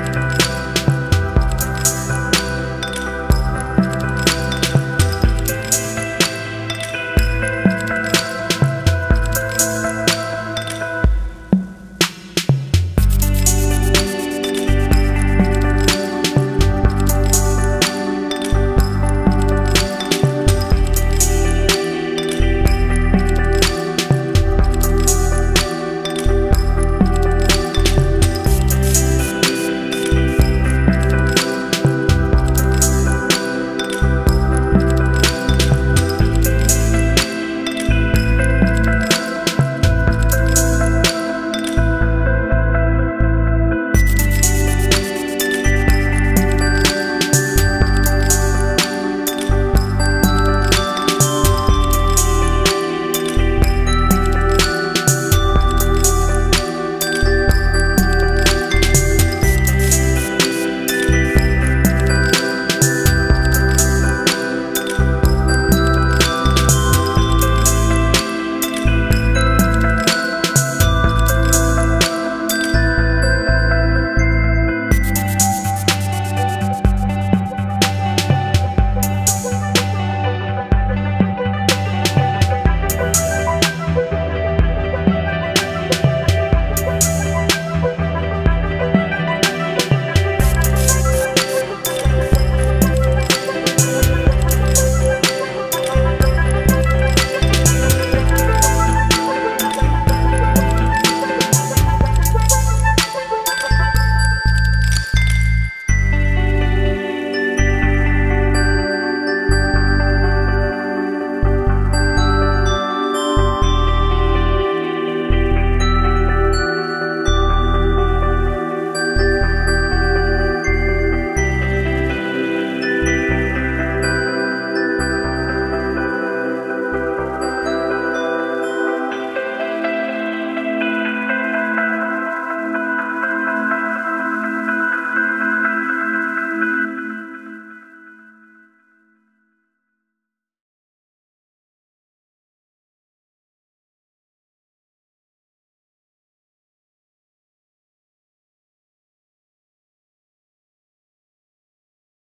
Bye.